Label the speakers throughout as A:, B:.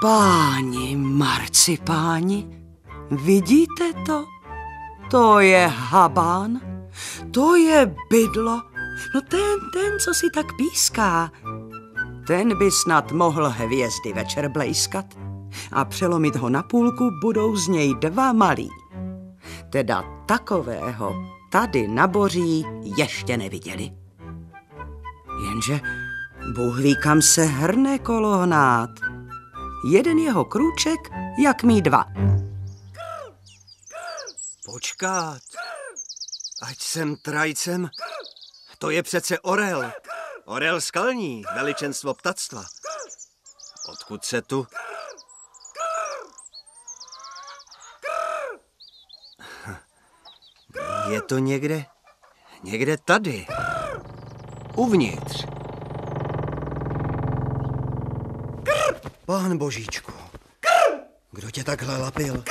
A: Páni marcipáni, vidíte to? To je habán, to je bydlo, no ten, ten, co si tak píská. Ten by snad mohl hvězdy večer blejskat a přelomit ho na půlku budou z něj dva malí. Teda takového tady na boří ještě neviděli. Jenže Bůh ví, kam se hrne kolohnát. Jeden jeho krůček, jak mý dva.
B: Počkat. Ať jsem trajcem. To je přece orel. Orel skalní, veličenstvo ptactva. Odkud se tu... Je to někde... Někde tady. Uvnitř. Pán Božíčku. Kdo tě takhle lapil?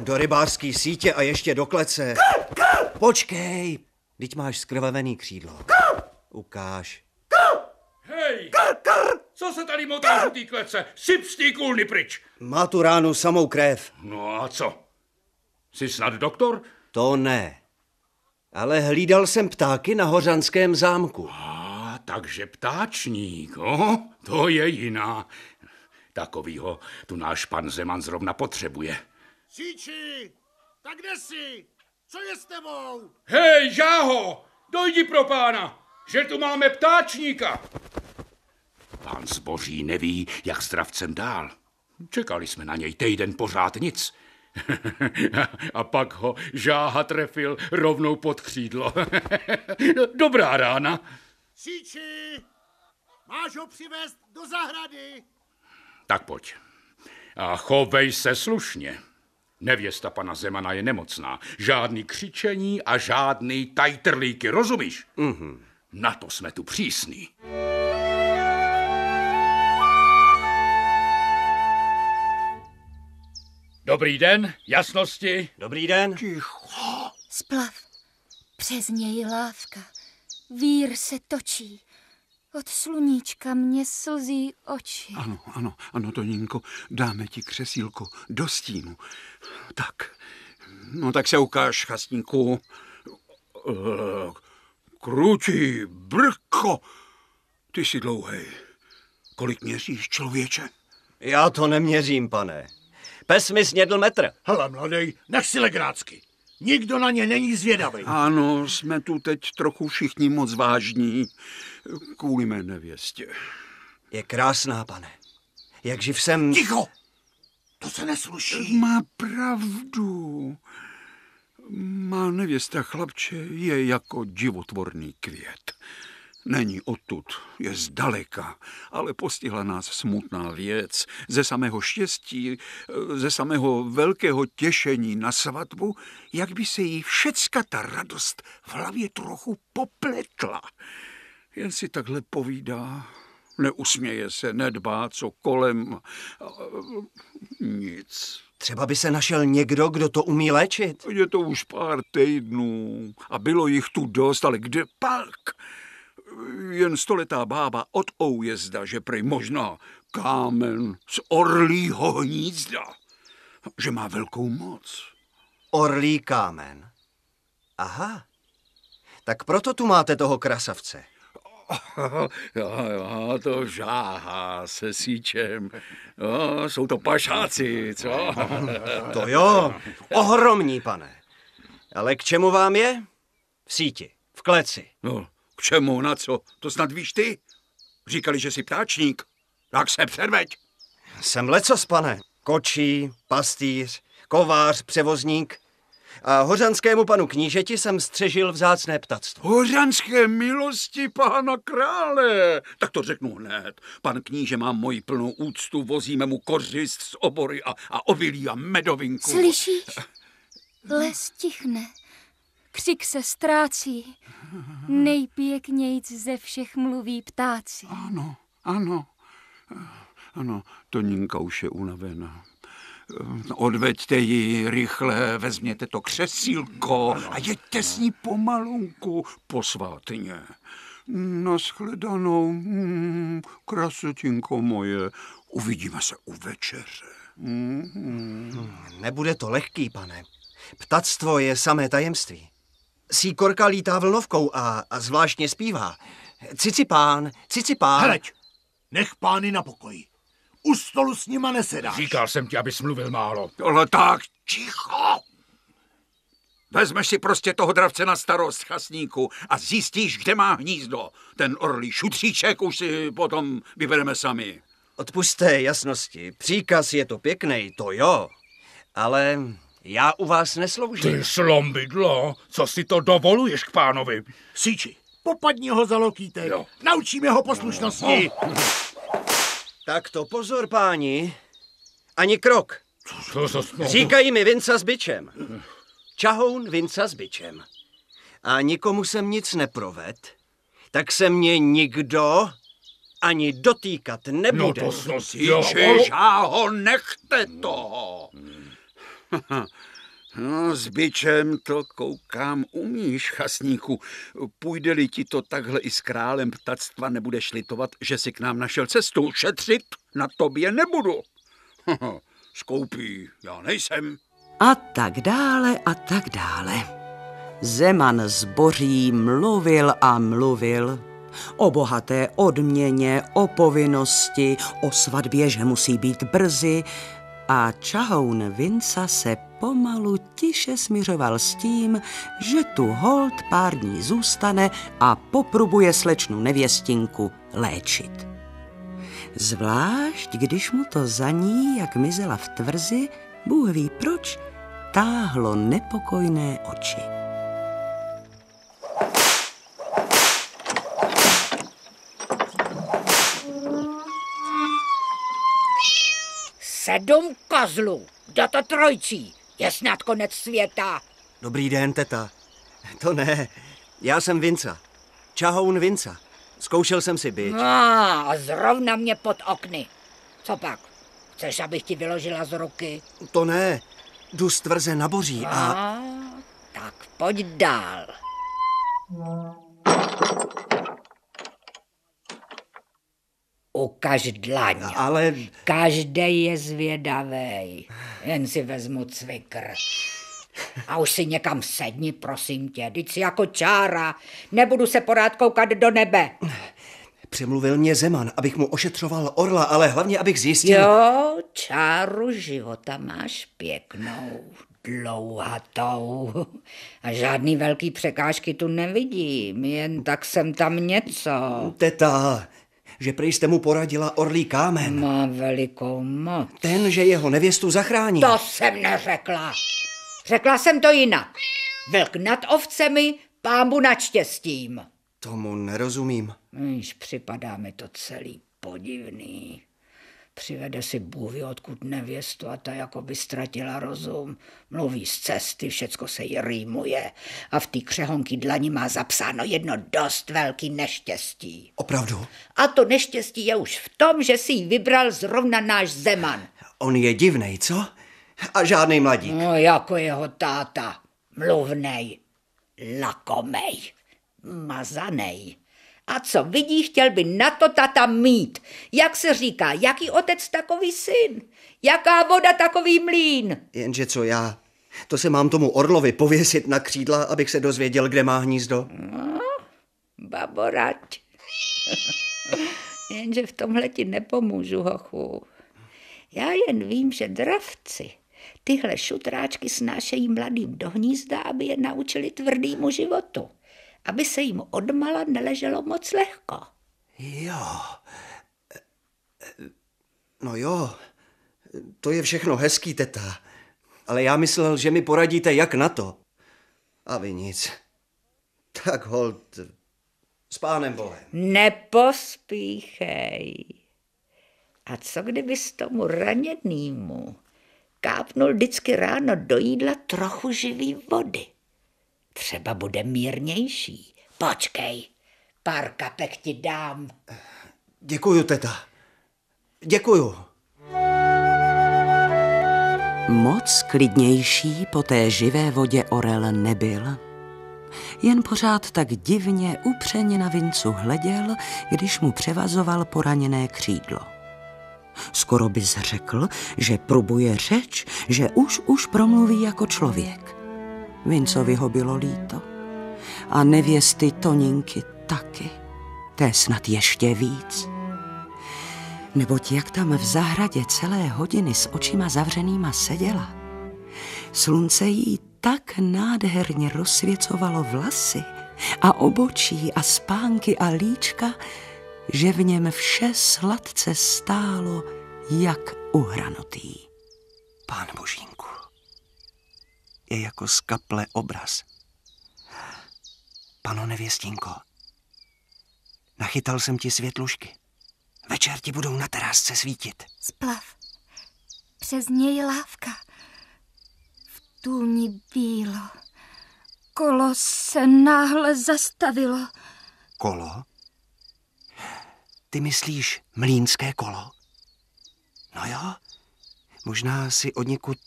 B: Do rybářský sítě a ještě do klece. Počkej, teď máš skrvavený křídlo. Ukáž.
C: Hej! Co se tady motáš u té klece? Syp z té kulny pryč.
B: Má tu ránu samou krev.
C: No a co? Jsi snad doktor?
B: To ne. Ale hlídal jsem ptáky na Hořanském zámku.
C: A takže ptáčník, o, to je jiná. Takovýho tu náš pan Zeman zrovna potřebuje.
D: Síči, tak kde jsi? Co je s tebou?
C: Hej, žáho, dojdi pro pána, že tu máme ptáčníka. Pán zboží neví, jak zdravcem dál. Čekali jsme na něj týden pořád nic. A pak ho žáha trefil rovnou pod křídlo. Dobrá rána.
D: Síči, máš ho přivést do zahrady.
C: Tak pojď. A chovej se slušně. Nevěsta pana Zemana je nemocná. Žádný křičení a žádný tajtrlíky, rozumíš? Mm-hmm. Na to jsme tu přísní. Dobrý den, jasnosti.
B: Dobrý den.
E: Splav. Přes něj lávka. Vír se točí. Od sluníčka mě slzí oči.
F: Ano, ano, ano, Tonínko, dáme ti křesílko do stínu. Tak, no tak se ukáž, chastníku. Eh, Krutí, brko, ty jsi dlouhej. Kolik měříš, člověče?
B: Já to neměřím, pane. Pes mi snědl metr.
D: Hele, mladej, nech si legrácky. Nikdo na ně není zvědavý.
F: Ano, jsme tu teď trochu všichni moc vážní. Kvůli mé nevěstě.
B: Je krásná, pane. Jak živ jsem...
D: Ticho! To se nesluší.
F: Má pravdu. Má nevěsta chlapče je jako životvorný květ. Není odtud, je zdaleka, ale postihla nás smutná věc. Ze samého štěstí, ze samého velkého těšení na svatbu, jak by se jí všecka ta radost v hlavě trochu popletla. Jen si takhle povídá, neusměje se, nedbá, co kolem, nic.
B: Třeba by se našel někdo, kdo to umí léčit.
F: Je to už pár týdnů a bylo jich tu dost, ale kde pak? Jen stoletá bába od oujezda, že prej možná kámen z orlího hnízda, že má velkou moc.
B: Orlí kámen. Aha. Tak proto tu máte toho krasavce.
F: Jo, jo, to žáhá se síčem. Jo, jsou to pašáci, co?
B: To jo, ohromní, pane. Ale k čemu vám je? V síti, v kleci.
F: No, k čemu, na co? To snad víš ty? Říkali, že jsi ptáčník. Tak se předveď.
B: Jsem lecos, pane. Kočí, pastýř, kovář, převozník. A hořanskému panu knížeti jsem střežil vzácné ptactvo.
F: Hořanské milosti pána krále. Tak to řeknu hned. Pan kníže má moji plnou úctu, vozíme mu kořist z obory a, a obilí a medovinku.
E: Slyšíš? Les tichne. Křik se ztrácí. Nejpěknějc ze všech mluví ptáci.
F: Ano, ano. Ano, Toninka už je unavená. Odveďte ji rychle, vezměte to křesílko a jeďte s ní pomalunku posvátně. Naschledanou, mm, krasotinko moje. Uvidíme se u večeře. Mm.
B: Nebude to lehký, pane. Ptactvo je samé tajemství. Síkorka lítá vlnovkou a, a zvláštně zpívá. Cicipán, cicipán.
D: Hleď, nech pány na pokoji. U stolu s nima nesedáš.
C: Říkal jsem ti, abys mluvil málo.
F: Ale tak, ticho! Vezmeš si prostě toho dravce na starost, chasníku, a zjistíš, kde má hnízdo. Ten orlí šutříček už si potom vybereme sami.
B: Odpuste jasnosti. Příkaz je to pěkný, to jo. Ale já u vás nesloužím.
C: Ty slombidlo, co si to dovoluješ k pánovi?
D: Síči, popadni ho za lokýtek.
C: Jo.
D: Naučíme ho poslušnosti.
B: Tak to pozor, páni. Ani krok.
C: Co, co, no,
B: Říkají mi Vinca s bičem. Čahoun Vinca s bičem. A nikomu jsem nic neproved, tak se mě nikdo ani dotýkat
C: no
B: nebude.
C: to snos, jo.
F: Ježiš, ho nechte toho. No, s bičem to koukám umíš, chasníku. Půjde-li ti to takhle i s králem ptactva, nebudeš litovat, že si k nám našel cestu. Šetřit na tobě nebudu. Skoupí, já nejsem.
A: A tak dále a tak dále. Zeman zboří mluvil a mluvil. O bohaté odměně, o povinnosti, o svatbě, že musí být brzy. A čahoun Vinca se pomalu tiše smiřoval s tím, že tu hold pár dní zůstane a poprubuje slečnu nevěstinku léčit. Zvlášť, když mu to za ní, jak mizela v tvrzi, Bůh ví proč, táhlo nepokojné oči.
G: Sedm kozlů, kdo to trojčí? Je snad konec světa.
B: Dobrý den, teta. To ne, já jsem Vinca. Čahoun Vinca. Zkoušel jsem si byč.
G: No, a zrovna mě pod okny. Co pak? Chceš, abych ti vyložila z ruky?
B: To ne, jdu z tvrze na boří a...
G: A, tak pojď dál. Ukaž dlaň.
B: Ale
G: Každý je zvědavej. Jen si vezmu cvikr. A už si někam sedni, prosím tě. Teď si jako čára. Nebudu se porád koukat do nebe.
B: přemluvil mě Zeman, abych mu ošetřoval orla, ale hlavně, abych zjistil...
G: Jo, čáru života máš pěknou, dlouhatou. A žádný velký překážky tu nevidím, jen tak jsem tam něco.
B: Teta, že prý jste mu poradila orlí kámen.
G: Má velikou moc.
B: Ten, že jeho nevěstu zachrání.
G: To jsem neřekla. Řekla jsem to jinak. Vlk nad ovcemi, pámbu nad štěstím.
B: Tomu nerozumím.
G: Víš, připadá mi to celý podivný. Přivede si Bůh ví odkud nevěstu a ta jako by ztratila rozum. Mluví z cesty, všecko se jí rýmuje a v té křehonky dlani má zapsáno jedno dost velký neštěstí.
B: Opravdu.
G: A to neštěstí je už v tom, že si ji vybral zrovna náš Zeman.
B: On je divnej, co? A žádný mladík.
G: No, jako jeho táta. Mluvnej, lakomej, mazanej. A co vidí, chtěl by na to tata mít. Jak se říká, jaký otec takový syn? Jaká voda takový mlín?
B: Jenže co já? To se mám tomu orlovi pověsit na křídla, abych se dozvěděl, kde má hnízdo.
G: Baborať. Jenže v tomhle ti nepomůžu, hochu. Já jen vím, že dravci tyhle šutráčky snášejí mladým do hnízda, aby je naučili tvrdýmu životu. Aby se jim odmala neleželo moc lehko.
B: Jo. No jo, to je všechno hezký, teta. Ale já myslel, že mi poradíte, jak na to. A vy nic. Tak hold, s pánem Bohem.
G: Nepospíchej. A co kdybys tomu raněnýmu kápnul vždycky ráno do jídla trochu živý vody? Třeba bude mírnější. Počkej, pár kapek ti dám.
B: Děkuju, teta. Děkuju.
A: Moc klidnější po té živé vodě orel nebyl. jen pořád tak divně upřeně na Vincu hleděl, když mu převazoval poraněné křídlo. Skoro bys řekl, že probuje řeč, že už už promluví jako člověk. Vincovi ho bylo líto. A nevěsty Toninky taky. Té snad ještě víc. Neboť jak tam v zahradě celé hodiny s očima zavřenýma seděla, slunce jí tak nádherně rozsvěcovalo vlasy a obočí a spánky a líčka, že v něm vše sladce stálo jak uhranutý.
B: Pán Božínku, je jako z kaple obraz. Pano nevěstínko, nachytal jsem ti světlušky. Večer ti budou na terásce svítit.
E: Splav. Přes něj lávka. V tůni bílo. Kolo se náhle zastavilo.
B: Kolo? Ty myslíš mlínské kolo? No jo, možná si od někud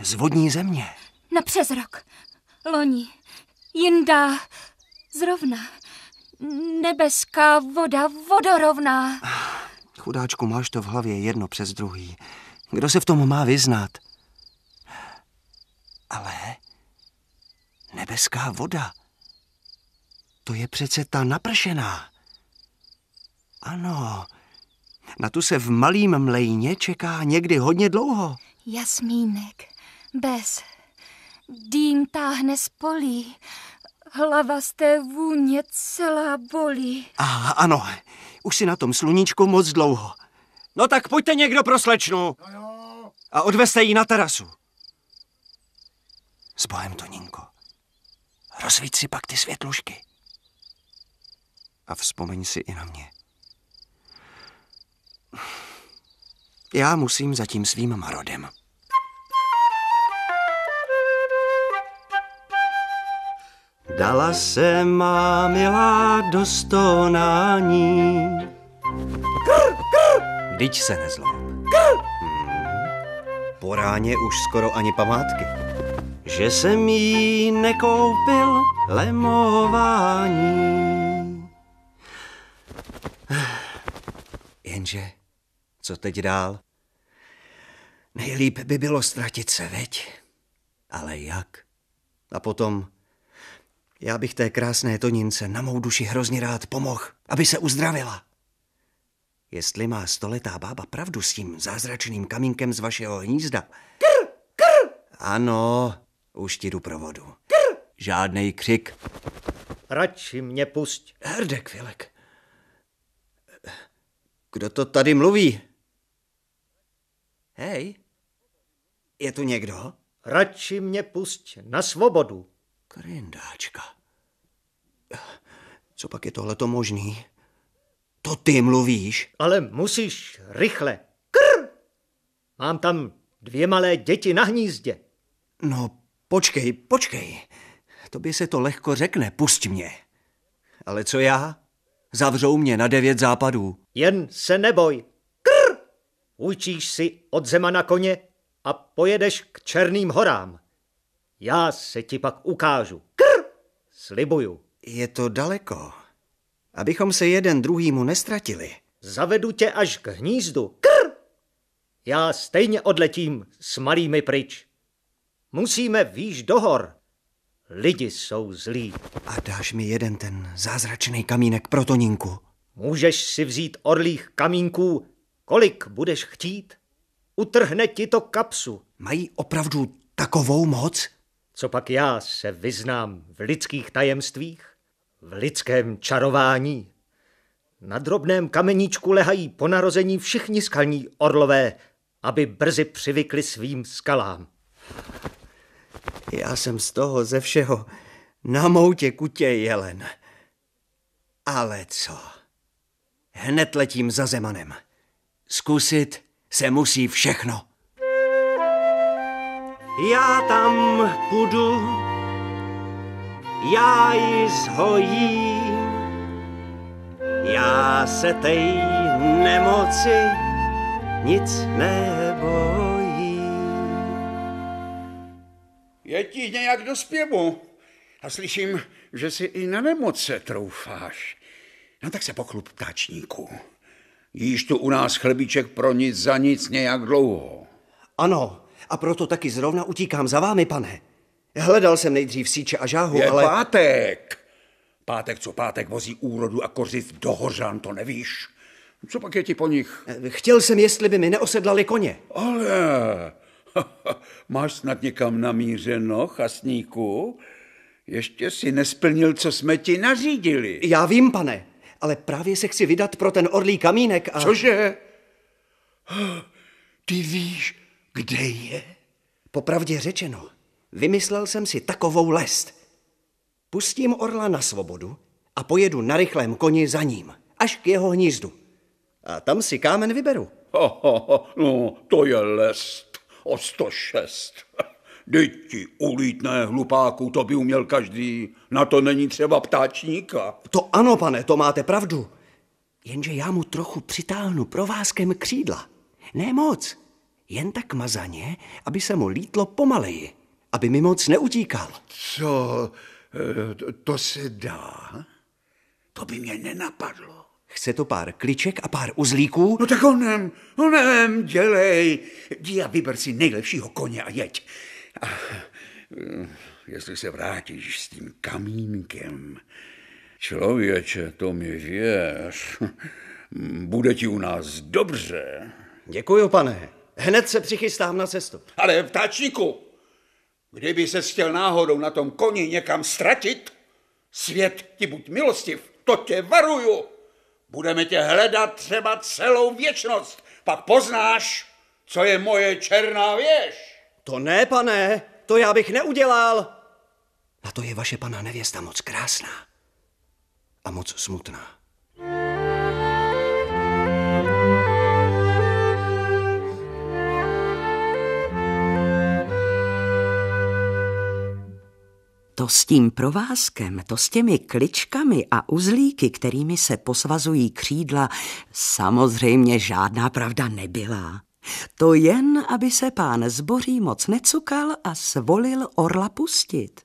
B: z vodní země.
E: Na přes rok. Loni. Jindá. Zrovna. Nebeská voda, vodorovná.
B: Chudáčku, máš to v hlavě jedno přes druhý. Kdo se v tom má vyznat? Ale nebeská voda, to je přece ta napršená. Ano, na tu se v malým mlejně čeká někdy hodně dlouho.
E: Jasmínek, bez. Dým táhne z polí. Hlava z té vůně celá bolí.
B: A ano, už si na tom sluníčku moc dlouho. No tak pojďte někdo pro slečnu. A odveste ji na terasu. S bohem, Toninko. Rozvíť si pak ty světlušky. A vzpomeň si i na mě. Já musím za tím svým marodem. Dala se má milá do stonání. Dyť se nezlob. Hmm. Po ráně už skoro ani památky. Že jsem jí nekoupil lemování. Jenže, co teď dál? Nejlíp by bylo ztratit se, veď? Ale jak? A potom já bych té krásné Tonince na mou duši hrozně rád pomohl, aby se uzdravila. Jestli má stoletá bába pravdu s tím zázračným kamínkem z vašeho hnízda. Kr, kr. Ano, už ti jdu pro vodu. Kr. Žádnej křik.
H: Radši mě pusť.
B: Hrdek, Filek. Kdo to tady mluví? Hej, je tu někdo?
H: Radši mě pusť na svobodu.
B: Krindáčka. Co pak je tohleto možný? To ty mluvíš?
H: Ale musíš rychle. Krr! Mám tam dvě malé děti na hnízdě.
B: No, počkej, počkej. Tobě se to lehko řekne, pusť mě. Ale co já? Zavřou mě na devět západů.
H: Jen se neboj. Krr! Ujčíš si od zema na koně a pojedeš k Černým horám. Já se ti pak ukážu. Krr! Slibuju.
B: Je to daleko. Abychom se jeden druhýmu nestratili.
H: Zavedu tě až k hnízdu. Krr! Já stejně odletím s malými pryč. Musíme výš do hor. Lidi jsou zlí.
B: A dáš mi jeden ten zázračný kamínek pro Toninku.
H: Můžeš si vzít orlých kamínků, kolik budeš chtít. Utrhne ti to kapsu.
B: Mají opravdu takovou moc?
H: Co pak já se vyznám v lidských tajemstvích, v lidském čarování. Na drobném kameníčku lehají po narození všichni skalní orlové, aby brzy přivykli svým skalám.
B: Já jsem z toho ze všeho na moutě kutě jelen. Ale co? Hned letím za Zemanem. Zkusit se musí všechno. Já tam půjdu, já ji zhojím, já se tej nemoci nic nebojím.
C: Je ti nějak do zpěvu.
F: A slyším, že si i na nemoce troufáš. No tak se poklup ptáčníku. Jíš tu u nás chlebíček pro nic za nic nějak dlouho.
B: Ano, a proto taky zrovna utíkám za vámi, pane. Hledal jsem nejdřív síče a žáhu,
F: Je
B: ale...
F: pátek. Pátek co pátek vozí úrodu a kořiv do hořan, to nevíš. Co pak je ti po nich?
B: Chtěl jsem, jestli by mi neosedlali koně.
F: Ale máš snad někam namířeno, chasníku? Ještě si nesplnil, co jsme ti nařídili.
B: Já vím, pane, ale právě se chci vydat pro ten orlý kamínek a...
F: Cože? Ty víš, kde je?
B: Popravdě řečeno, vymyslel jsem si takovou lest. Pustím orla na svobodu a pojedu na rychlém koni za ním, až k jeho hnízdu. A tam si kámen vyberu.
F: Ho, ho, ho, no, to je lest o 106. Děti ulítné hlupáku, to by uměl každý. Na to není třeba ptáčníka.
B: To ano, pane, to máte pravdu. Jenže já mu trochu přitáhnu provázkem křídla. Ne moc, jen tak mazaně, aby se mu lítlo pomaleji, aby mi moc neutíkal.
F: Co? Eh, to- se dá? To by mě nenapadlo.
B: Chce to pár kliček a pár uzlíků?
F: No tak onem, onem, dělej. Jdi a vyber si nejlepšího koně a jeď. A, eh, jestli se vrátíš s tím kamínkem, člověče, to mi věř, bude ti u nás dobře.
B: Děkuju, pane. Hned se přichystám na cestu.
F: Ale vtáčníku, kdyby se chtěl náhodou na tom koni někam ztratit, svět ti buď milostiv, to tě varuju. Budeme tě hledat třeba celou věčnost, pak poznáš, co je moje černá věž.
B: To ne, pane, to já bych neudělal. Na to je vaše pana nevěsta moc krásná a moc smutná.
A: To s tím provázkem, to s těmi kličkami a uzlíky, kterými se posvazují křídla, samozřejmě žádná pravda nebyla. To jen, aby se pán zboří moc necukal a svolil orla pustit.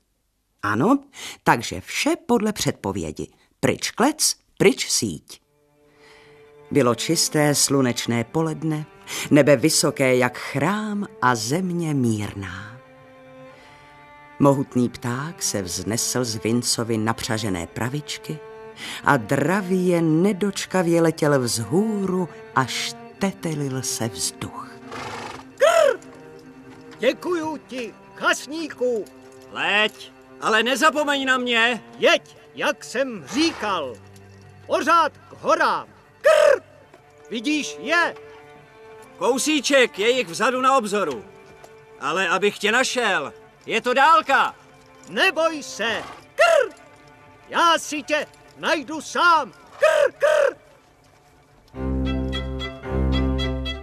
A: Ano, takže vše podle předpovědi. Pryč klec, pryč síť. Bylo čisté slunečné poledne, nebe vysoké jak chrám a země mírná. Mohutný pták se vznesl z Vincovy napřažené pravičky a dravě nedočkavě letěl vzhůru, až tetelil se vzduch.
H: Děkuju ti, kasníku.
B: Leď, ale nezapomeň na mě.
H: Jeď, jak jsem říkal. Pořád k horám. Krr! Vidíš je?
B: Kousíček je jich vzadu na obzoru. Ale abych tě našel, je to dálka.
H: Neboj se. Krr! Já si tě najdu sám. Krr, krr!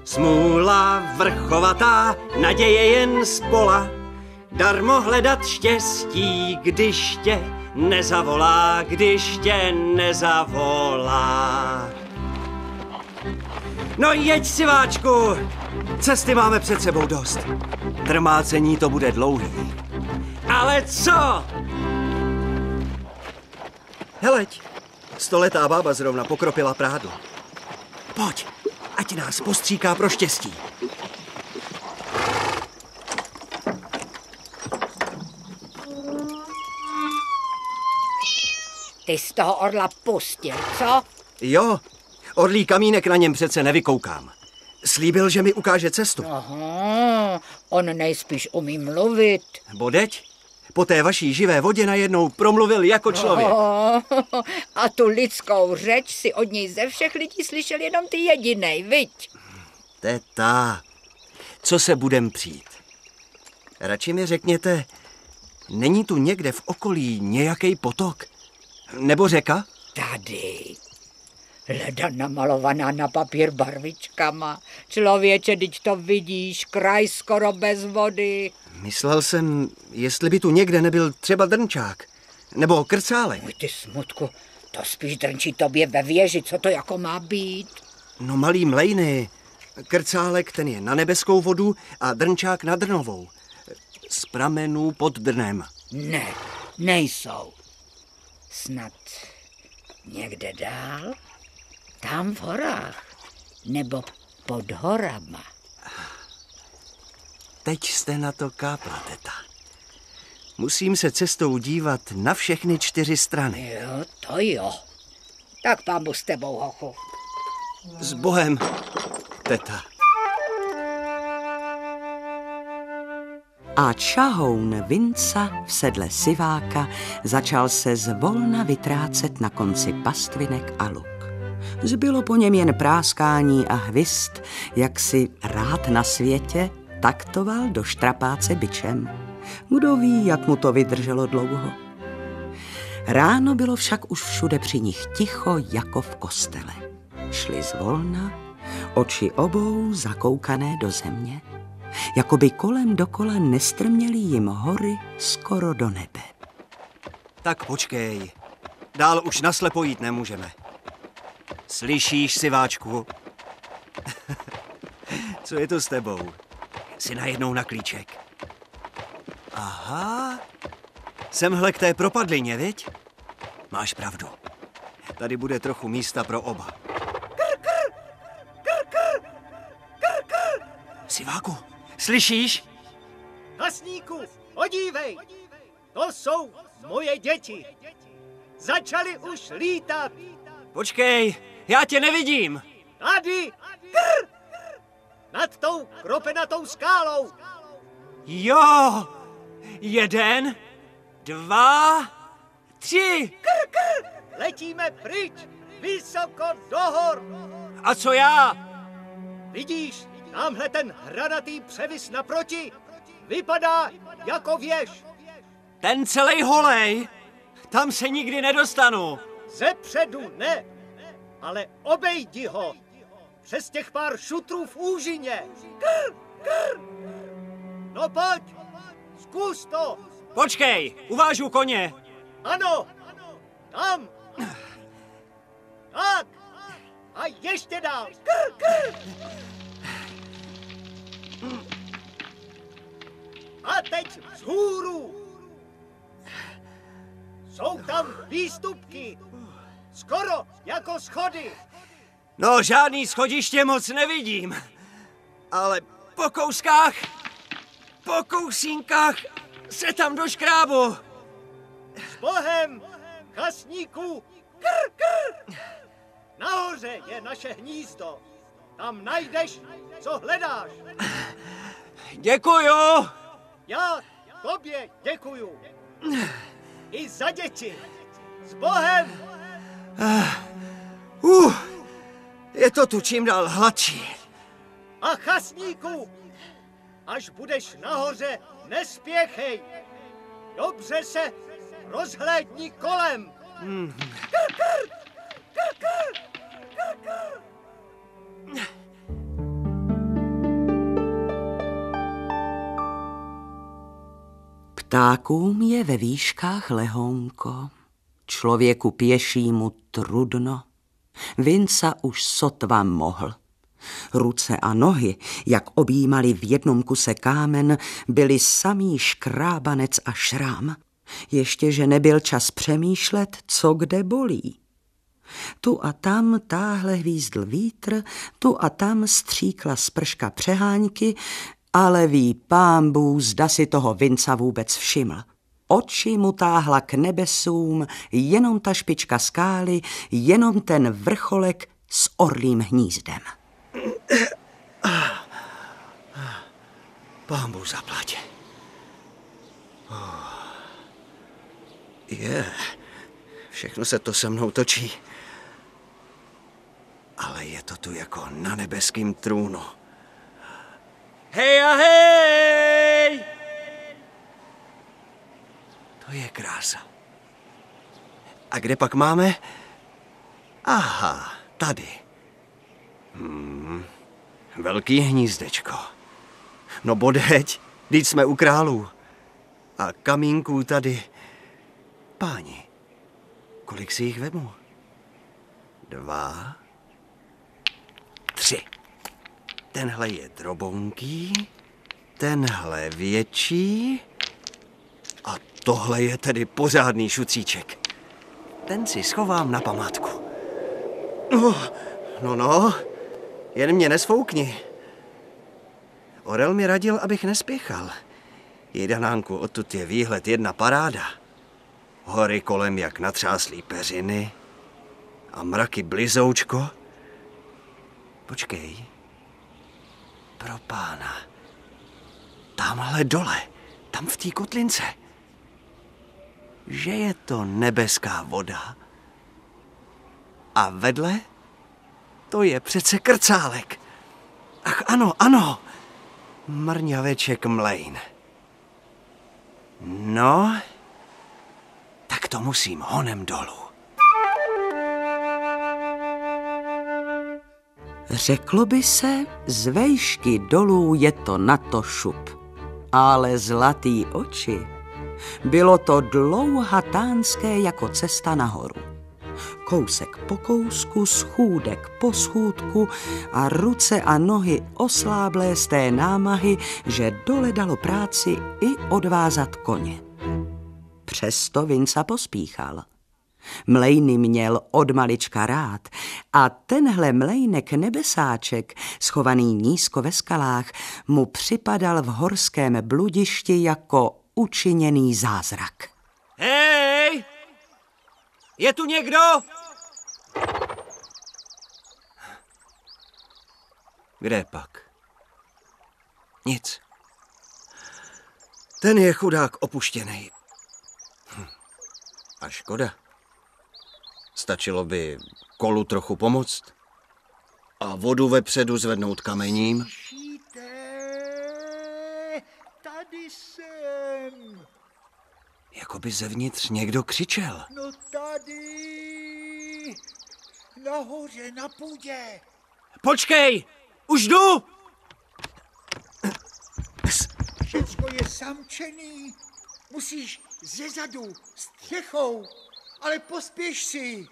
B: Smůla vrchovatá, naděje jen spola. Darmo hledat štěstí, když tě nezavolá, když tě nezavolá. No jeď si, váčku, cesty máme před sebou dost. Trmácení to bude dlouhý. Ale co? Heleď, stoletá bába zrovna pokropila prádlo. Pojď, ať nás postříká pro štěstí.
G: Ty z toho orla pustil, co?
B: Jo, orlí kamínek na něm přece nevykoukám. Slíbil, že mi ukáže cestu.
G: Aha, on nejspíš umí mluvit.
B: Bodeť, po té vaší živé vodě najednou promluvil jako člověk.
G: Oh, a tu lidskou řeč si od něj ze všech lidí slyšel jenom ty jedinej, viď?
B: Teta, co se budem přijít? Radši mi řekněte, není tu někde v okolí nějaký potok? Nebo řeka?
G: Tady. Leda namalovaná na papír barvičkama. Člověče, teď to vidíš, kraj skoro bez vody.
B: Myslel jsem, jestli by tu někde nebyl třeba drnčák. Nebo krcálek.
G: Můj ty smutku, to spíš drnčí tobě ve věži, co to jako má být?
B: No malý mlejny. Krcálek ten je na nebeskou vodu a drnčák na drnovou. Z pramenů pod drnem.
G: Ne, Nejsou. Snad někde dál? Tam v horách. Nebo pod horama.
B: Teď jste na to kápla, teta. Musím se cestou dívat na všechny čtyři strany.
G: Jo, to jo. Tak pán s tebou, hochu.
B: S Bohem, teta.
A: A čahoun Vinca v sedle siváka začal se zvolna vytrácet na konci pastvinek a luk. Zbylo po něm jen práskání a hvist, jak si rád na světě taktoval do štrapáce byčem. Kdo ví, jak mu to vydrželo dlouho. Ráno bylo však už všude při nich ticho jako v kostele. Šli zvolna, oči obou zakoukané do země, jako by kolem dokola nestrměli jim hory skoro do nebe.
B: Tak počkej, dál už naslepo jít nemůžeme. Slyšíš, siváčku? Co je to s tebou? Jsi najednou na klíček. Aha, semhle k té propadlině, viď? Máš pravdu. Tady bude trochu místa pro oba. Siváku, slyšíš?
H: Hasníku, podívej, to jsou moje děti. Začali už lítat.
B: Počkej, já tě nevidím.
H: Tady, Krr! nad tou kropenatou skálou.
B: Jo, jeden, dva, tři.
H: Krr, krr! Letíme pryč, vysoko do hor.
B: A co já?
H: Vidíš, tamhle ten hranatý převis naproti vypadá jako věž.
B: Ten celý holej, tam se nikdy nedostanu.
H: Ze předu ne, ale obejdi ho. Přes těch pár šutrů v úžině. Krr, krr. No pojď, zkus to.
B: Počkej, uvážu koně.
H: Ano, tam. Tak. A ještě dál. Krr, krr. A teď vzhůru. Jsou tam výstupky. Skoro jako schody.
B: No, žádný schodiště moc nevidím. Ale po kouskách, po kousínkách se tam doškrábu.
H: S Bohem, kasníku, krr, krr. Nahoře je naše hnízdo. Tam najdeš, co hledáš.
B: Děkuju.
H: Já tobě děkuju. I za děti. S Bohem.
B: Uh, je to tu čím dál hladší.
H: A chasníku, až budeš nahoře, nespěchej. Dobře se rozhlédni kolem.
B: Hmm.
H: Krr.
A: Ptákům je ve výškách lehonko, člověku pěšímu trudno. Vinca už sotva mohl. Ruce a nohy, jak objímali v jednom kuse kámen, byly samý škrábanec a šrám. Ještě, že nebyl čas přemýšlet, co kde bolí. Tu a tam táhle hvízdl vítr, tu a tam stříkla sprška přeháňky, ale ví pán Bůh, zda si toho Vinca vůbec všiml. Oči mu táhla k nebesům, jenom ta špička skály, jenom ten vrcholek s orlým hnízdem.
B: Pán Bůh zaplať. Oh. Je, všechno se to se mnou točí. Ale je to tu jako na nebeským trůnu. Hej a hej! To je krása. A kde pak máme? Aha, tady. Hmm, velký hnízdečko. No bodeď, teď jsme u králů. A kamínků tady. Páni, kolik si jich vemu? Dva, tři. Tenhle je drobounký, tenhle větší a tohle je tedy pořádný šucíček. Ten si schovám na památku. No, no, no, jen mě nesfoukni. Orel mi radil, abych nespěchal. Jedanánku, odtud je výhled jedna paráda. Hory kolem jak natřáslý peřiny a mraky blizoučko. Počkej. Pro pána. Tamhle dole, tam v té kotlince. Že je to nebeská voda. A vedle to je přece krcálek. Ach ano, ano. Mrňaveček mlejn. No, tak to musím honem dolů.
A: Řeklo by se, z vejšky dolů je to na to šup. Ale zlatý oči, bylo to dlouhatánské jako cesta nahoru. Kousek po kousku, schůdek po schůdku a ruce a nohy osláblé z té námahy, že dole dalo práci i odvázat koně. Přesto Vinca pospíchal. Mlejny měl od malička rád a tenhle mlejnek nebesáček, schovaný nízko ve skalách, mu připadal v horském bludišti jako učiněný zázrak.
B: Hej! Je tu někdo? Kde pak? Nic. Ten je chudák opuštěný. Hm. A škoda. Stačilo by kolu trochu pomoct a vodu vepředu zvednout kamením.
D: Slyšíte? Tady jsem.
B: Jako by zevnitř někdo křičel.
D: No tady. Nahoře, na půdě.
B: Počkej! Už jdu!
D: Všecko je samčený. Musíš zezadu, střechou, ale pospěš si.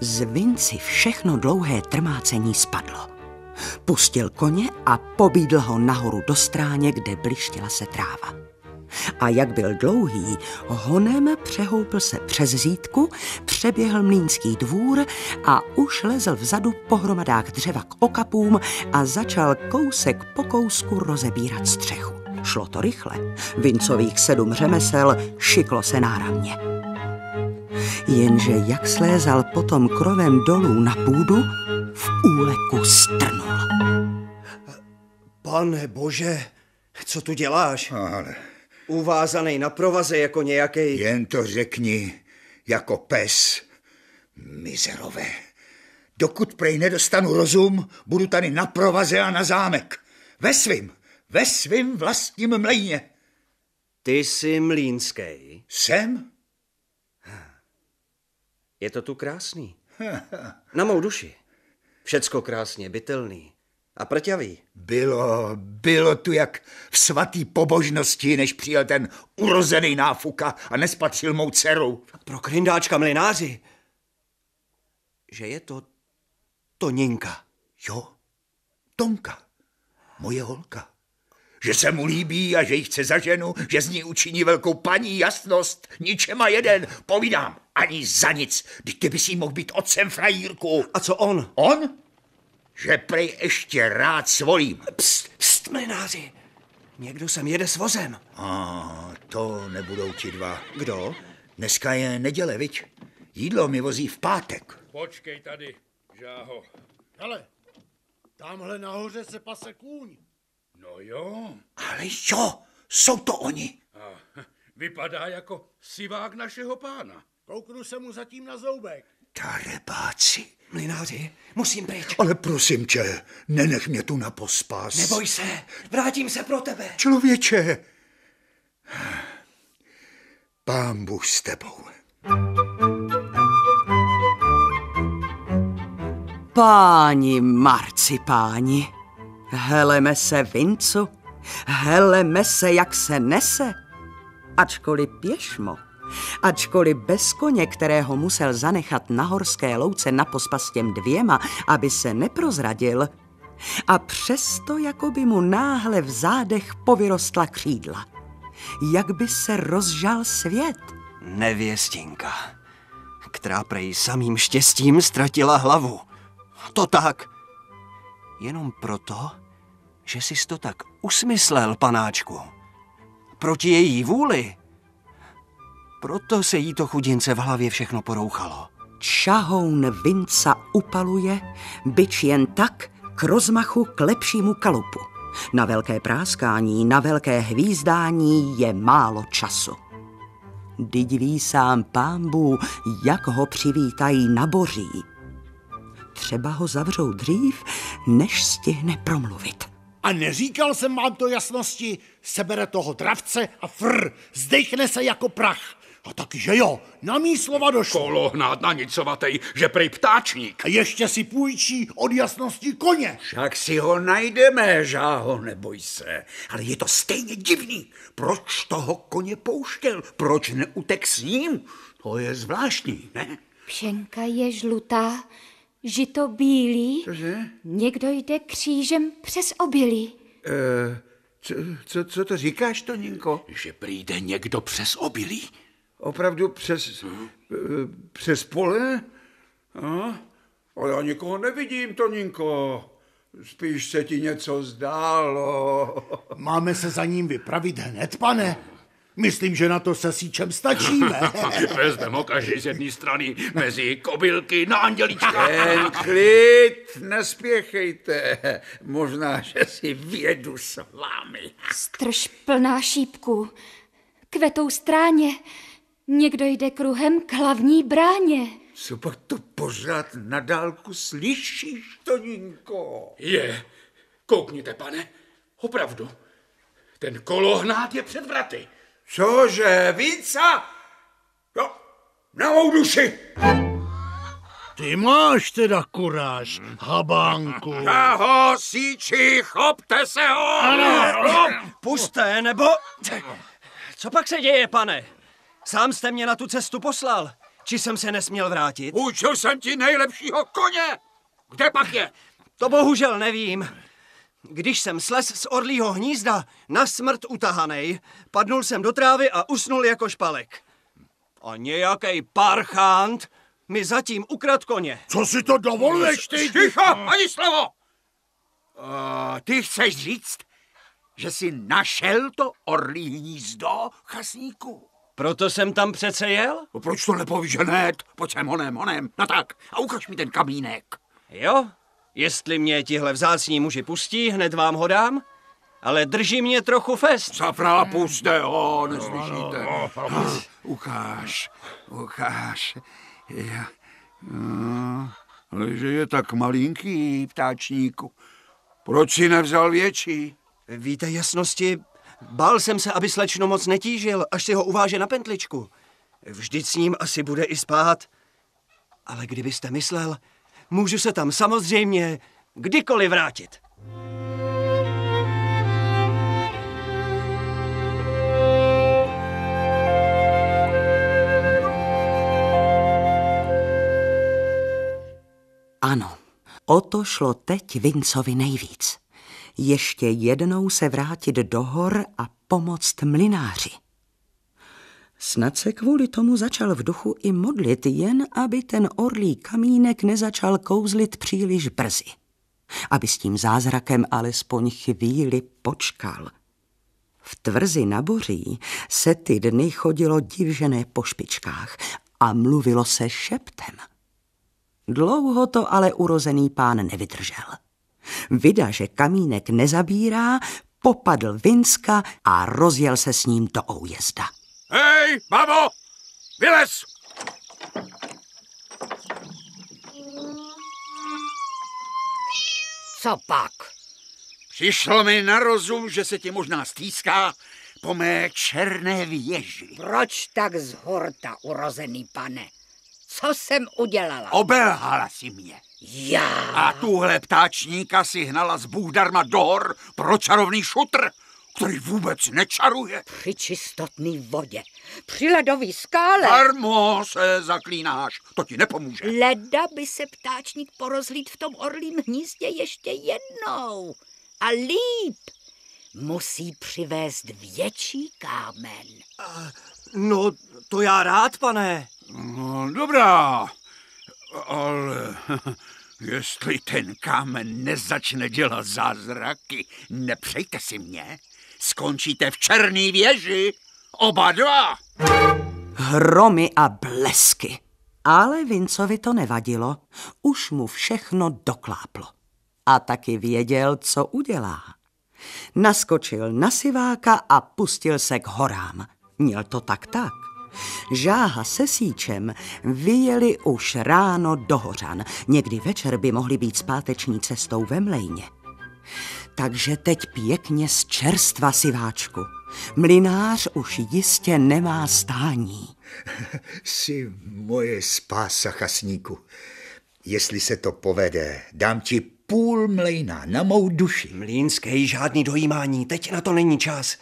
A: Z Vinci všechno dlouhé trmácení spadlo. Pustil koně a pobídl ho nahoru do stráně, kde blištila se tráva. A jak byl dlouhý, honem přehoupl se přes zítku, přeběhl mlínský dvůr a už lezl vzadu po hromadách dřeva k okapům a začal kousek po kousku rozebírat střechu. Šlo to rychle. Vincových sedm řemesel šiklo se náramně. Jenže jak slézal potom krovem dolů na půdu, v úleku strnul.
B: Pane bože, co tu děláš?
I: Ale
B: Uvázaný na provaze jako nějaký.
I: jen to řekni jako pes. Mizerové. Dokud prej nedostanu rozum, budu tady na provaze a na zámek. Ve svým, ve svým vlastním mlejně.
B: Ty jsi mlínský.
I: Jsem?
B: Je to tu krásný. Na mou duši. Všecko krásně bytelný. A prťavý.
I: Bylo, bylo tu jak v svatý pobožnosti, než přijel ten urozený náfuka a nespatřil mou dceru.
B: Pro krindáčka mlináři. Že je to Toninka.
I: Jo, Tomka, moje holka. Že se mu líbí a že ji chce za ženu, že z ní učiní velkou paní jasnost. Ničema jeden, povídám, ani za nic. Teď ty bys jí mohl být otcem frajírku.
B: A co on?
I: On? Že prej ještě rád svolím.
B: Pst, pst, mlináři. Někdo sem jede s vozem.
I: A to nebudou ti dva.
B: Kdo?
I: Dneska je neděle, viď? Jídlo mi vozí v pátek.
C: Počkej tady, žáho.
D: Hele, tamhle nahoře se pase kůň.
C: No jo,
I: Ale jo, jsou to oni.
C: a vypadá jako sivák našeho pána.
D: Kouknu se mu zatím na zoubek.
I: Darebáci.
B: Mlináři, musím pryč.
I: Ale prosím tě, nenech mě tu na pospas.
B: Neboj se, vrátím se pro tebe.
I: Člověče. Pán Bůh s tebou.
A: Páni marcipáni, heleme se Vincu, heleme se, jak se nese. Ačkoliv pěšmo, ačkoliv bez koně, kterého musel zanechat na horské louce na pospas těm dvěma, aby se neprozradil, a přesto jako by mu náhle v zádech povyrostla křídla. jak by se rozžal svět.
B: Nevěstinka, která prej samým štěstím ztratila hlavu. To tak. Jenom proto, že jsi to tak usmyslel, panáčku. Proti její vůli. Proto se jí to chudince v hlavě všechno porouchalo.
A: Čahoun vinca upaluje, byč jen tak k rozmachu k lepšímu kalupu. Na velké práskání, na velké hvízdání je málo času. Dyť ví sám pámbu, jak ho přivítají na boří. Třeba ho zavřou dřív, než stihne promluvit.
D: A neříkal jsem vám to jasnosti, sebere toho dravce a fr, zdechne se jako prach. A taky, že jo, na mý slova došlo.
C: Kolohnát na nicovatej, že prej ptáčník.
D: A ještě si půjčí od jasnosti koně.
I: Však si ho najdeme, žáho, neboj se. Ale je to stejně divný. Proč toho koně pouštěl? Proč neutek s ním? To je zvláštní, ne?
E: Pšenka je žlutá, žito bílý.
F: Cože?
E: Někdo jde křížem přes obilí.
F: E, co, co, co to říkáš, Toninko?
C: Že přijde někdo přes obilí.
F: Opravdu přes, přes pole? A? Ale já nikoho nevidím, Toninko. Spíš se ti něco zdálo.
D: Máme se za ním vypravit hned, pane. Myslím, že na to se síčem stačíme.
C: Vezmeme ho každý z jedné strany mezi kobylky na andělíčka.
F: Jen klid, nespěchejte. Možná, že si vědu s vámi.
E: Strž plná šípků. Kvetou stráně. Někdo jde kruhem k hlavní bráně.
F: Co pak to pořád na dálku slyšíš, Toninko?
C: Je, koukněte, pane, opravdu. Ten kolohnát je před vraty.
F: Cože, Vinca? No, na mou duši.
D: Ty máš teda kuráž, habánku.
F: Já ho, síči, chopte se ho!
D: Ano.
B: Puste, nebo... Co pak se děje, pane? Sám jste mě na tu cestu poslal. Či jsem se nesměl vrátit?
F: Učil jsem ti nejlepšího koně. Kde pak je?
B: To bohužel nevím. Když jsem slez z orlího hnízda, na smrt utahanej, padnul jsem do trávy a usnul jako špalek. A nějaký parchant mi zatím ukrad koně.
D: Co si to dovoluješ, ty?
I: Ticho, ani slovo! A ty chceš říct, že jsi našel to orlí hnízdo, chasníku?
B: Proto jsem tam přece jel?
I: No proč to nepovíš hned? Pojď sem honem, honem. No tak, a ukaž mi ten kamínek.
B: Jo, jestli mě tihle vzácní muži pustí, hned vám ho dám. Ale drží mě trochu fest.
I: Safra, puste ho, neslyšíte. Ah, ukáž, ukáž. Já, no,
F: ale že je tak malinký, ptáčníku. Proč si nevzal větší?
B: Víte jasnosti, bál jsem se, aby slečno moc netížil, až si ho uváže na pentličku. Vždyť s ním asi bude i spát. Ale kdybyste myslel, můžu se tam samozřejmě kdykoliv vrátit. Ano, o to šlo teď Vincovi nejvíc. Ještě jednou se vrátit do hor a pomoct mlináři. Snad se kvůli tomu začal v duchu i modlit, jen aby ten orlý kamínek nezačal kouzlit příliš brzy. Aby s tím zázrakem alespoň chvíli počkal. V tvrzi na boří se ty dny chodilo divžené po špičkách a mluvilo se šeptem. Dlouho to ale urozený pán nevydržel. Vida, že kamínek nezabírá, popadl Vinska a rozjel se s ním do oujezda.
I: Hej, babo, vylez!
G: Co pak?
I: Přišlo mi na rozum, že se ti možná stýská po mé černé věži.
G: Proč tak z hurta, urozený pane? Co jsem udělala?
I: Obelhala si mě.
G: Já?
I: A tuhle ptáčníka si hnala z Bůh darma do hor pro čarovný šutr, který vůbec nečaruje.
G: Při čistotný vodě, při ledový skále.
I: Darmo se zaklínáš, to ti nepomůže.
G: Leda by se ptáčník porozhlíd v tom orlím hnízdě ještě jednou. A líp. musí přivést větší kámen.
B: No, to já rád, pane.
F: No, dobrá, ale jestli ten kámen nezačne dělat zázraky, nepřejte si mě, skončíte v černý věži, oba dva.
A: Hromy a blesky. Ale Vincovi to nevadilo. Už mu všechno dokláplo. A taky věděl, co udělá. Naskočil na siváka a pustil se k horám. Měl to tak tak. Žáha se síčem vyjeli už ráno do Hořan. Někdy večer by mohli být zpáteční cestou ve Mlejně. Takže teď pěkně z čerstva siváčku. Mlinář už jistě nemá stání.
I: Jsi moje spása, chasníku. Jestli se to povede, dám ti půl mlejna na mou duši.
B: Mlínský, žádný dojímání, teď na to není čas.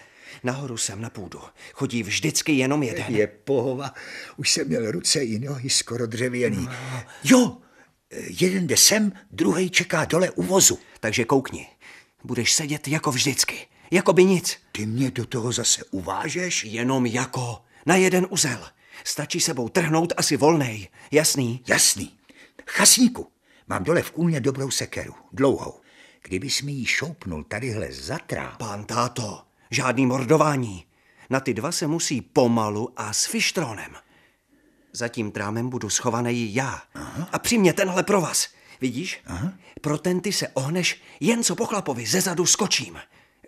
B: Nahoru jsem na půdu. Chodí vždycky jenom jeden.
I: Je pohova, už jsem měl ruce i nohy skoro dřevěný. Jo, jeden jde sem, druhý čeká dole u vozu.
B: Takže koukni, budeš sedět jako vždycky. Jako by nic.
I: Ty mě do toho zase uvážeš?
B: Jenom jako. Na jeden uzel. Stačí sebou trhnout asi volnej. Jasný?
I: Jasný. Chasníku, mám dole v kůlně dobrou sekeru, dlouhou. Kdybys mi ji šoupnul tadyhle za tráp.
B: Pán táto, žádný mordování. Na ty dva se musí pomalu a s fištronem. Za tím trámem budu schovaný já. Aha. A při mě tenhle provaz. Vidíš? Aha. Pro ten ty se ohneš, jen co po chlapovi zezadu skočím.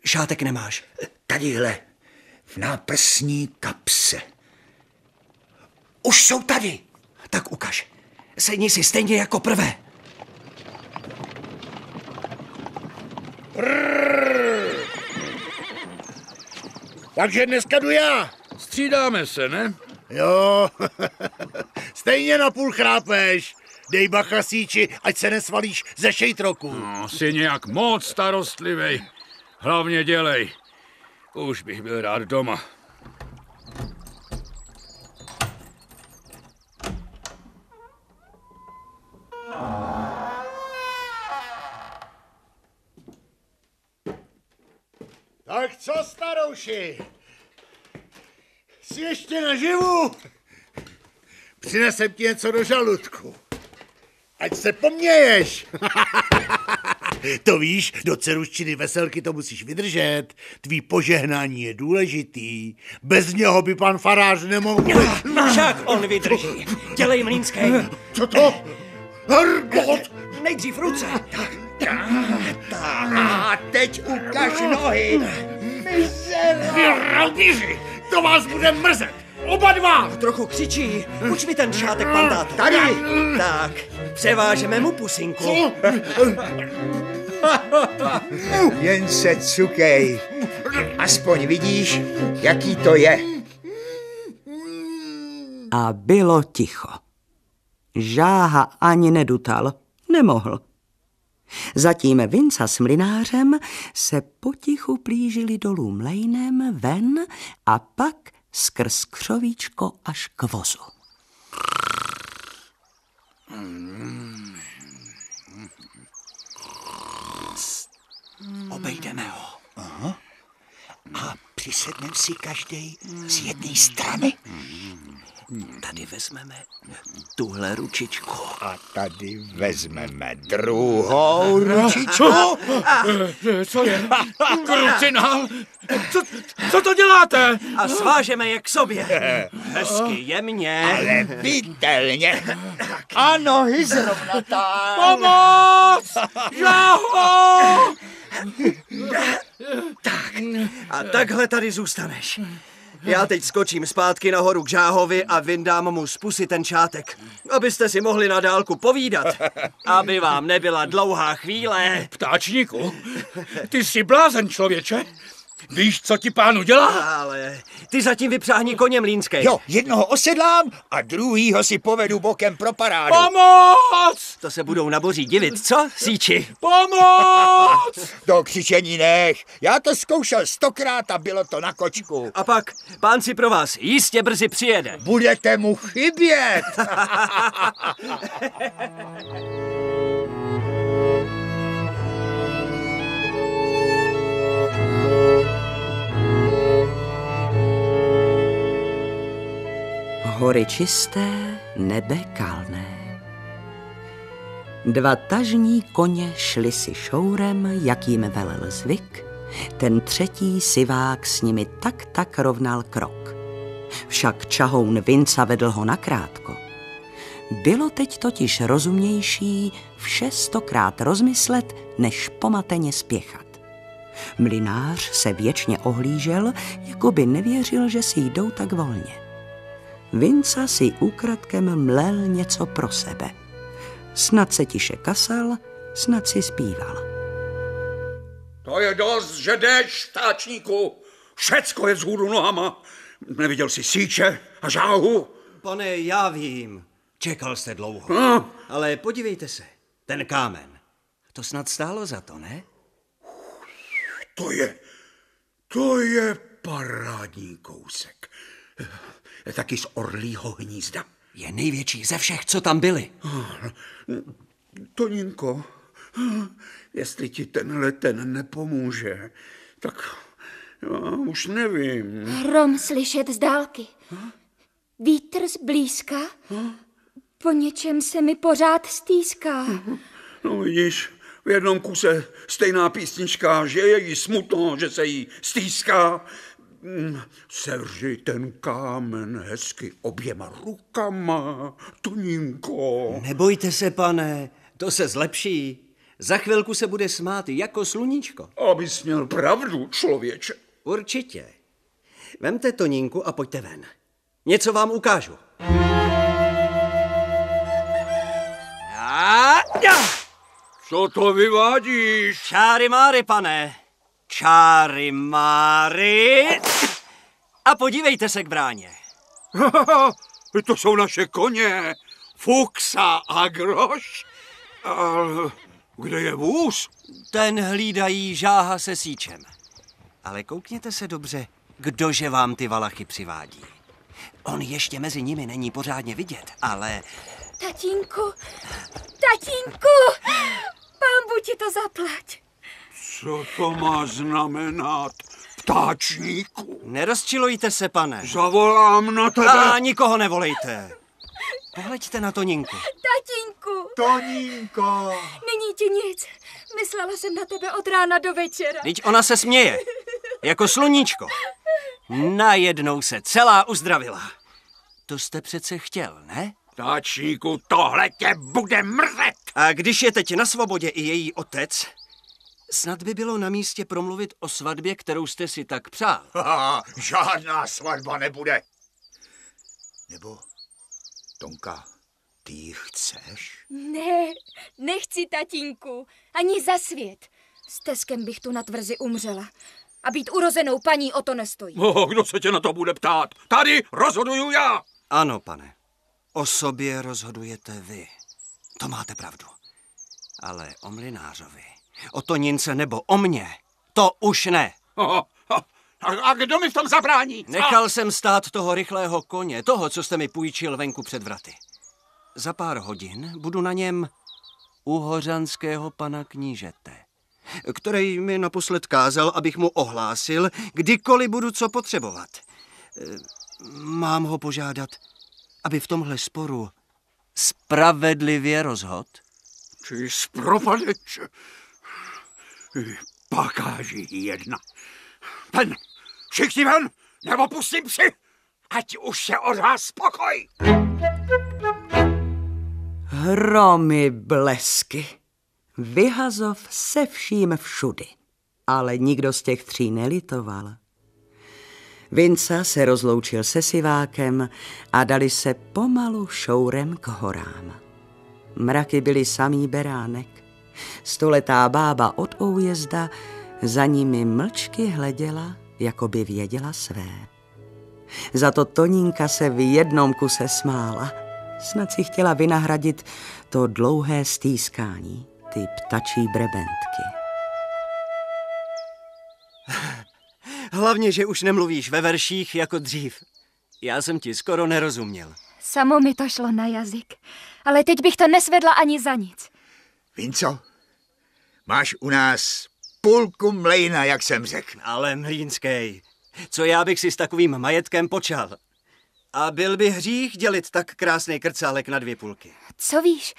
B: Šátek nemáš?
I: Tadyhle, v náprsní kapse. Už jsou tady.
B: Tak ukaž. Sedni si stejně jako prvé.
D: Takže dneska jdu já.
C: Střídáme se, ne?
D: Jo, stejně na půl chrápeš. Dej bacha síči, ať se nesvalíš ze šejtroku.
C: No, jsi nějak moc starostlivej. Hlavně dělej. Už bych byl rád doma.
D: Tak co, starouši? Jsi ještě naživu? Přinesem ti něco do žaludku. Ať se poměješ. to víš, do ceruščiny veselky to musíš vydržet. Tvý požehnání je důležitý. Bez něho by pan farář nemohl...
B: Však on vydrží. Dělej mlínský.
D: Co to? Hergot!
B: Nejdřív ruce.
I: A teď ukaž nohy.
D: Vy to vás bude mrzet. Oba dva!
B: Trochu křičí. Uč mi ten šátek, pan táto. Tady. Tak, převážeme mu pusinku.
I: Jen se cukej. Aspoň vidíš, jaký to je.
A: A bylo ticho. Žáha ani nedutal. Nemohl. Zatím Vinca s mlinářem se potichu plížili dolů mlejnem ven a pak skrz křovíčko až k vozu.
B: Obejdeme ho.
I: A přisednem si každý z jedné strany.
B: Tady vezmeme tuhle ručičku.
I: A tady vezmeme druhou ručičku.
C: Co je? Krucinál? Co, co to děláte?
B: A svážeme je k sobě. Hezky, jemně.
I: Ale viditelně. A nohy zrovna tak.
C: Pomoc! Žáho!
B: A takhle tady zůstaneš. Já teď skočím zpátky nahoru k žáhovi a vyndám mu z pusy ten čátek, abyste si mohli na dálku povídat. Aby vám nebyla dlouhá chvíle.
C: Ptáčníku, ty jsi blázen, člověče. Víš, co ti pánu dělá?
B: Ale ty zatím vypřáhni koně mlínský.
I: Jo, jednoho osedlám a druhýho si povedu bokem pro parádu.
C: Pomoc!
B: To se budou na boří divit, co, síči?
C: Pomoc!
I: To křičení nech. Já to zkoušel stokrát a bylo to na kočku.
B: A pak pán si pro vás jistě brzy přijede.
I: Budete mu chybět.
A: Hory čisté, nebe kalné. Dva tažní koně šli si šourem, jak jim velel zvyk, ten třetí sivák s nimi tak tak rovnal krok. Však čahoun Vinca vedl ho nakrátko. Bylo teď totiž rozumnější vše stokrát rozmyslet, než pomateně spěchat. Mlinář se věčně ohlížel, jako by nevěřil, že si jdou tak volně. Vinca si ukradkem mlel něco pro sebe. Snad se tiše kasal, snad si zpíval.
F: To je dost, že jdeš, stáčníku. Všecko je vzhůru nohama. Neviděl jsi síče a žáhu?
B: Pane, já vím. Čekal jste dlouho.
F: No.
B: Ale podívejte se, ten kámen. To snad stálo za to, ne?
F: To je, to je parádní kousek. Taky z orlího hnízda.
B: Je největší ze všech, co tam byli.
F: Toninko, jestli ti tenhle ten nepomůže, tak já už nevím.
E: Hrom slyšet z dálky. Vítr zblízka. Po něčem se mi pořád stýská.
F: No vidíš, v jednom kuse stejná písnička, že je jí smutno, že se jí stýská. Mm, Sevři ten kámen hezky oběma rukama, Toninko.
B: Nebojte se, pane, to se zlepší. Za chvilku se bude smát jako sluníčko.
F: Abys měl pravdu, člověče.
B: Určitě. Vemte Toninku a pojďte ven. Něco vám ukážu. A.
F: Co to vyvádíš?
B: Čáry máry, pane. Čáry máry. A podívejte se k bráně.
F: to jsou naše koně. Fuxa a groš. A kde je vůz?
B: Ten hlídají žáha se síčem. Ale koukněte se dobře, kdože vám ty valachy přivádí. On ještě mezi nimi není pořádně vidět, ale
E: Tatínku, tatínku, pán ti to zaplať.
F: Co to má znamenat? Ptáčníku.
B: nerozčilujte se, pane.
F: Zavolám na tebe.
B: A nikoho nevolejte. Pohleďte na Toninku.
E: Tatínku,
I: Toninko!
E: není ti nic. Myslela jsem na tebe od rána do večera.
B: Teď ona se směje. Jako sluníčko. Najednou se celá uzdravila. To jste přece chtěl, ne?
F: Ptáčníku, tohle tě bude mrzet.
B: A když je teď na svobodě i její otec, snad by bylo na místě promluvit o svatbě, kterou jste si tak přál.
I: Haha, žádná svatba nebude. Nebo, Tonka, ty ji chceš?
E: Ne, nechci tatínku, ani za svět. S teskem bych tu na tvrzi umřela. A být urozenou paní o to nestojí.
F: Oh, kdo se tě na to bude ptát? Tady rozhoduju já.
B: Ano, pane. O sobě rozhodujete vy. To máte pravdu. Ale o mlinářovi, o Tonince nebo o mně, to už ne.
F: A, a kdo mi v tom zabrání?
B: Nechal jsem stát toho rychlého koně, toho, co jste mi půjčil venku před vraty. Za pár hodin budu na něm u hořanského pana knížete, který mi naposled kázal, abych mu ohlásil, kdykoliv budu co potřebovat. Eh, Mám ho požádat, aby v tomhle sporu spravedlivě rozhod?
F: Či zprovadeč. Pakáži jedna. Ven, všichni ven, nebo pustím si, ať už je od vás spokoj.
A: Hromy blesky. Vyhazov se vším všudy. Ale nikdo z těch tří nelitoval. Vinca se rozloučil se sivákem a dali se pomalu šourem k horám. Mraky byly samý beránek. Stoletá bába od újezda za nimi mlčky hleděla, jako by věděla své. Za to Toninka se v jednom kuse smála. Snad si chtěla vynahradit to dlouhé stýskání, ty ptačí brebentky.
B: Hlavně, že už nemluvíš ve verších jako dřív. Já jsem ti skoro nerozuměl.
E: Samo mi to šlo na jazyk. Ale teď bych to nesvedla ani za nic.
I: Vinco, máš u nás půlku mlejna, jak jsem řekl.
B: Ale Mlínskej, co já bych si s takovým majetkem počal? A byl by hřích dělit tak krásný krcálek na dvě půlky.
E: Co víš,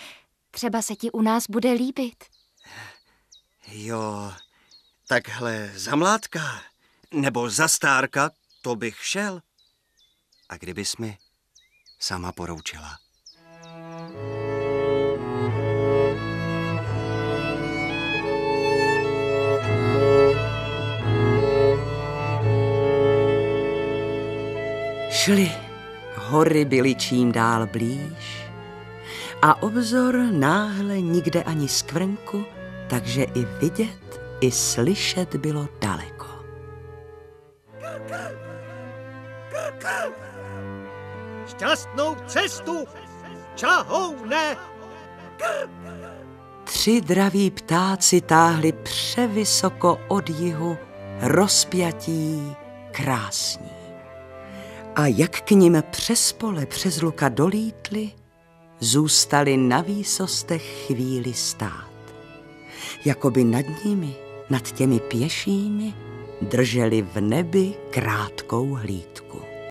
E: třeba se ti u nás bude líbit.
B: Jo, takhle za mládka nebo za stárka, to bych šel. A kdybys mi sama poroučila.
A: Šli, hory byly čím dál blíž a obzor náhle nikde ani skvrnku, takže i vidět, i slyšet bylo daleko.
H: Šťastnou cestu, čahoune!
A: Tři draví ptáci táhli převysoko od jihu, rozpjatí, krásní. A jak k ním přes pole, přes luka dolítli, zůstali na výsostech chvíli stát. Jakoby nad nimi, nad těmi pěšími, drželi v nebi krátkou hlídku.